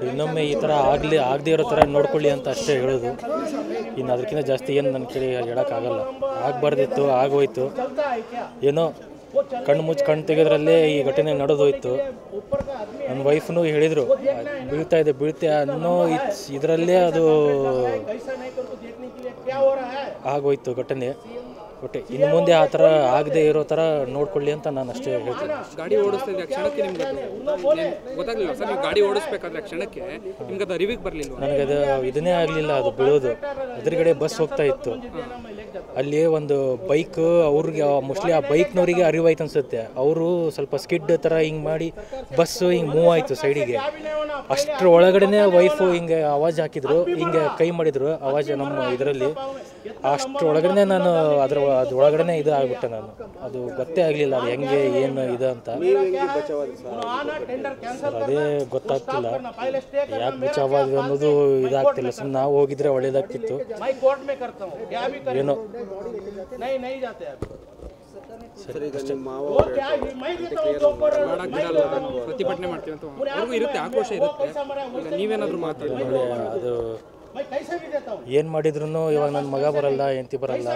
ನೋಡಿ, ಇನ್ನೊಮ್ಮೆ ಈ ಥರ ಆಗಲಿ, ಆಗದೇ ಇರೋ ಥರ ನೋಡ್ಕೊಳ್ಳಿ ಅಂತ ಅಷ್ಟೇ ಹೇಳೋದು. ಇನ್ನು ಅದಕ್ಕಿಂತ ಜಾಸ್ತಿ ಏನು ನನ್ನ ಕಡೆ ಹೇಳೋಕ್ಕಾಗಲ್ಲ. ಆಗಬಾರ್ದಿತ್ತು, ಆಗೋಯ್ತು. ಏನೋ ಕಣ್ಣು ಮುಚ್ಚಿ ಕಣ್ಣು ತೆಗೆದ್ರಲ್ಲೇ ಈ ಘಟನೆ ನಡೆದೋಯ್ತು. ನನ್ನ ವೈಫ್ನು ಹೇಳಿದರು, ಬೀಳ್ತಾ ಇದೆ, ಬೀಳ್ತೆ ಅನ್ನೋ ಇದರಲ್ಲೇ ಅದು ಆಗೋಯ್ತು ಘಟನೆ. ಬಟ್ ಇನ್ನು ಮುಂದೆ ಆ ಥರ ಆಗದೆ ಇರೋ ಥರ ನೋಡ್ಕೊಳ್ಳಿ ಅಂತ ನಾನು ಅಷ್ಟೇ ಹೇಳ್ತೀನಿ. ಗಾಡಿ ಓಡಿಸ್ತಿದ್ದೆ ಕ್ಷಣಕ್ಕೆ ನಿಮ್ಗೆ ಗೊತ್ತಾಗಲಿಲ್ಲ ಗೊತ್ತಾಗ್ಲಿಲ್ಲ ಸರ್ ನೀವು ಗಾಡಿ ಓಡಿಸ್ಬೇಕಾದ್ರೆ ಕ್ಷಣಕ್ಕೆ ನಿಮ್ಗೆ ಅದು ಅರಿವಿಗೆ ಬರಲಿಲ್ಲ ನನಗೆ ಅದು ಇದನ್ನೇ ಆಗಲಿಲ್ಲ ಅದು ಬೀಳೋದು. ಎದುರುಗಡೆ ಬಸ್ ಹೋಗ್ತಾ ಇತ್ತು. ಅಲ್ಲಿ ಒಂದು ಬೈಕ್ ಅವ್ರಿಗೆ ಮೋಸ್ಟ್ಲಿ ಆ ಬೈಕ್ನವರಿಗೆ ಅರಿವಾಯ್ತು ಅನ್ಸುತ್ತೆ. ಅವರು ಸ್ವಲ್ಪ ಸ್ಕಿಡ್ ಥರ ಹಿಂಗೆ ಮಾಡಿ ಬಸ್ಸು ಹಿಂಗೆ ಮೂವ್ ಆಯಿತು ಸೈಡಿಗೆ ಅಷ್ಟರ ಒಳಗಡೆನೇ ವೈಫು ಹಿಂಗೆ ಆವಾಜ್ ಹಾಕಿದ್ರು ಹಿಂಗೆ ಕೈ ಮಾಡಿದ್ರು ಆವಾಜ್ ನಮ್ಮ ಇದರಲ್ಲಿ. ಅಷ್ಟರೊಳಗಡೆ ನಾನು ಅದ್ರ ಅದ್ರ ಒಳಗಡೆ ಇದು ಆಗಿಬಿಟ್ಟೆ ನಾನು. ಅದು ಗೊತ್ತೇ ಆಗಲಿಲ್ಲ ಅದು ಹೆಂಗೆ ಏನು ಇದು ಅಂತ. ಅದೇ ಗೊತ್ತಾಗ್ತಿಲ್ಲ. ಯಾಕೆ ಬಚಾವಾದ್ವಿ ಅನ್ನೋದು ಇದಾಗ್ತಿಲ್ಲ. ಸುಮ್ಮನೆ ನಾವು ಹೋಗಿದ್ರೆ ಒಳ್ಳೇದಾಗ್ತಿತ್ತು. ಏನು. ಪ್ರತಿಭಟನೆ ಮಾಡ್ತೀವಿ ಅಂತ. ಇರುತ್ತೆ ಆಕ್ರೋಶ ಇರುತ್ತೆ. ನೀವೇನಾದರೂ ಮಾತಾಡಿ. ಅದು ಏನು ಮಾಡಿದ್ರು ಇವಾಗ ನನ್ನ ಮಗ ಬರಲ್ಲ ಹೆಂಡತಿ ಬರಲ್ಲ.